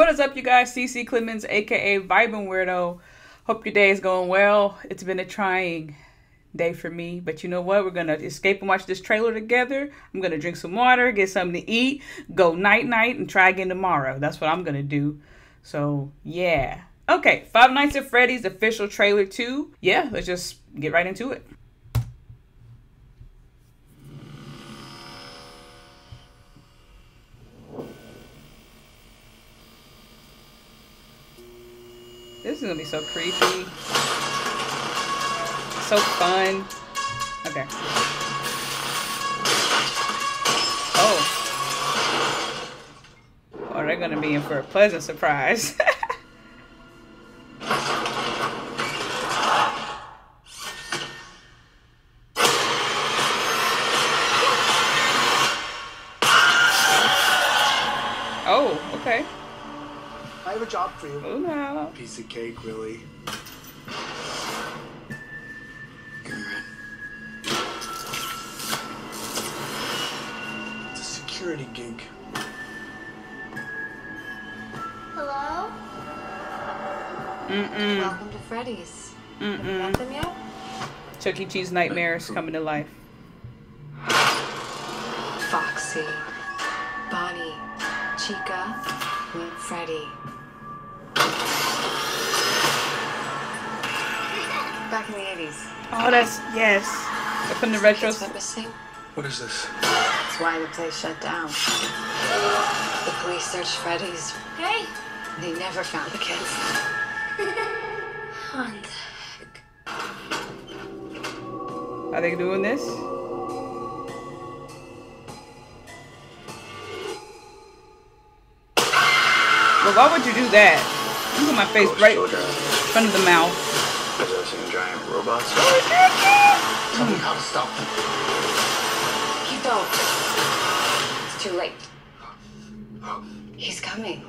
What is up, you guys? CeCe Clemons, aka Vibing Weirdo. Hope your day is going well. It's been a trying day for me, but you know what? We're gonna escape and watch this trailer together. I'm gonna drink some water, get something to eat, go night night, and try again tomorrow. That's what I'm gonna do. So yeah. Okay, Five Nights at Freddy's official trailer 2. Yeah, let's just get right into it. This is gonna be so creepy. So fun. Okay. Oh. Oh, they're gonna be in for a pleasant surprise. oh, okay. I have a job for you. Oh no. Piece of cake, really. It's a security gig. Hello? Mm-mm. Welcome to Freddy's. Have you met Mm-mm. them yet? Chuck E. Cheese nightmares coming to life. Foxy, Bonnie, Chica, and Freddy. Back in the 80s. Oh, that's yes. Up in the retros. Kids. What is this? That's why the place shut down. The police searched Freddy's. Hey! They never found the kids. What the heck? Are they doing this? Well, why would you do that? Look at my face right in front of the mouth. Possessing giant robots. Tell me how to stop them. You don't. It's too late. He's coming.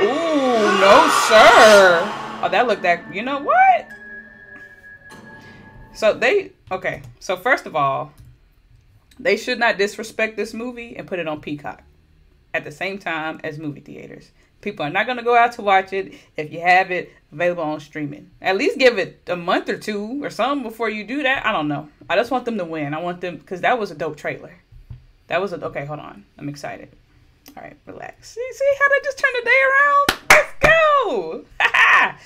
Ooh, no, sir. Oh, that looked that. You know what? So they okay. So first of all, they should not disrespect this movie and put it on Peacock at the same time as movie theaters. People are not going to go out to watch it if you have it available on streaming. At least give it a month or two or something before you do that. I don't know. I just want them to win. I want them because that was a dope trailer. That was a okay. Hold on, I'm excited. All right, relax. See, see how they just turned the day around? Let's go!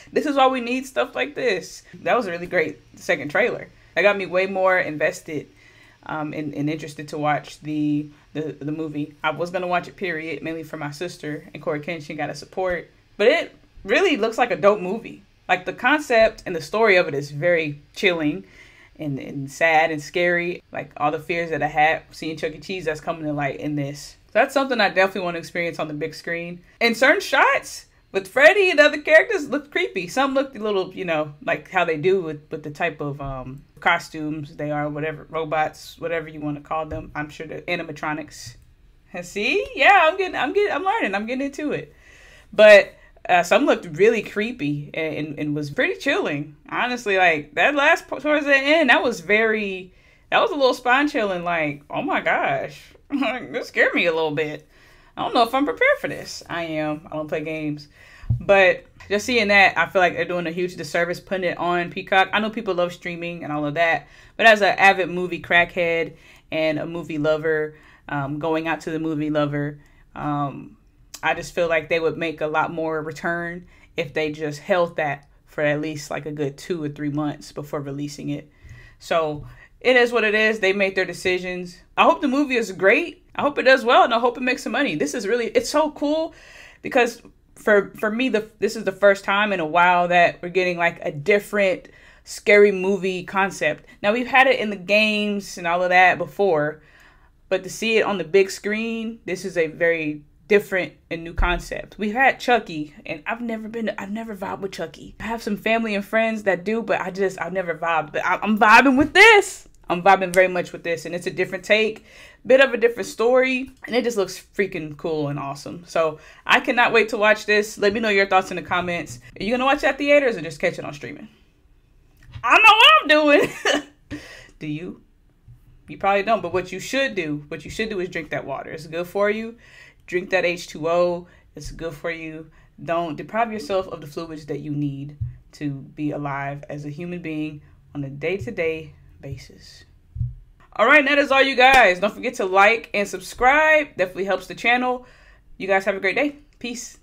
this is why we need stuff like this. That was a really great second trailer. That got me way more invested um, and, and interested to watch the, the the movie. I was gonna watch it, period, mainly for my sister and Cory Kenshin got a support. But it really looks like a dope movie. Like the concept and the story of it is very chilling and, and sad and scary. Like all the fears that I had seeing Chuck E. Cheese that's coming to light in this. So that's something I definitely want to experience on the big screen. And certain shots with Freddy and other characters looked creepy. Some looked a little, you know, like how they do with, with the type of um, costumes they are, whatever robots, whatever you want to call them. I'm sure the animatronics. See, yeah, I'm getting, I'm getting, I'm learning, I'm getting into it. But uh, some looked really creepy and, and, and was pretty chilling. Honestly, like that last towards the end, that was very, that was a little spine chilling. Like, oh my gosh, that scared me a little bit. I don't know if I'm prepared for this. I am. I don't play games. But just seeing that, I feel like they're doing a huge disservice putting it on Peacock. I know people love streaming and all of that, but as an avid movie crackhead and a movie lover, um, going out to the movie lover, um, I just feel like they would make a lot more return if they just held that for at least like a good two or three months before releasing it. So it is what it is. They made their decisions. I hope the movie is great. I hope it does well, and I hope it makes some money. This is really it's so cool because for for me the this is the first time in a while that we're getting like a different scary movie concept. Now we've had it in the games and all of that before, but to see it on the big screen, this is a very different and new concept. We've had Chucky, and I've never been, I've never vibed with Chucky. I have some family and friends that do, but I just, I've never vibed. But I, I'm vibing with this. I'm vibing very much with this, and it's a different take, bit of a different story, and it just looks freaking cool and awesome. So I cannot wait to watch this. Let me know your thoughts in the comments. Are you gonna watch that theaters or just catch it on streaming? I know what I'm doing. do you? You probably don't, but what you should do, what you should do is drink that water. It's good for you. Drink that H2O. It's good for you. Don't deprive yourself of the fluids that you need to be alive as a human being on a day to day basis. All right, that is all, you guys. Don't forget to like and subscribe. Definitely helps the channel. You guys have a great day. Peace.